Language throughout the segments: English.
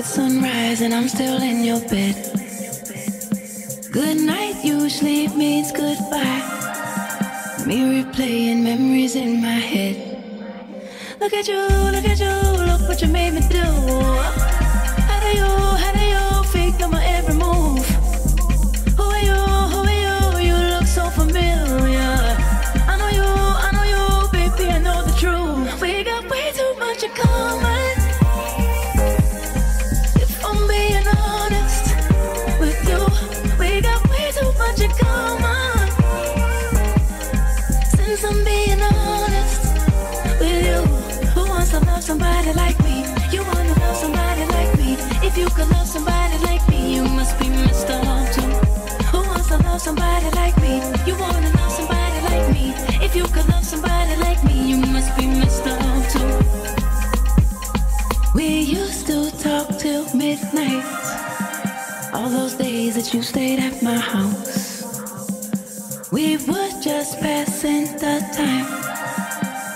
It's sunrise and I'm still in your bed. Good night usually means goodbye. Me replaying memories in my head. Look at you, look at you, look what you made me do. How do you, how do you on my every move? Who are you, who are you? You look so familiar. I know you, I know you, baby, I know the truth. We got way too much in common. Love somebody like me? You wanna love somebody like me? If you could love somebody like me, you must be Mr. Love too. Who wants to love somebody like me? You wanna love somebody like me? If you could love somebody like me, you must be Mr. Love too. We used to talk till midnight. All those days that you stayed at my house. We were just passing the time.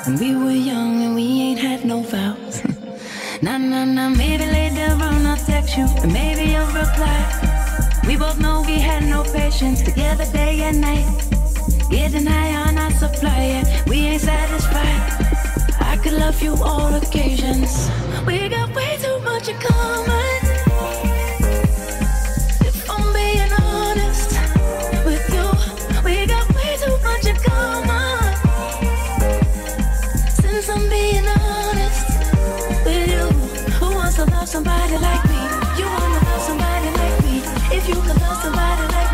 When we were young and we ain't had no vows. nah, nah, nah, maybe later on I'll text you, and maybe you'll reply. We both know we had no patience together day and night. Getting high on our supply, and we ain't satisfied. I could love you all occasions. We got way too much in common. Somebody like me? You wanna love somebody like me? If you could love somebody like me,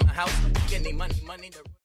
my house. Give me money, money to.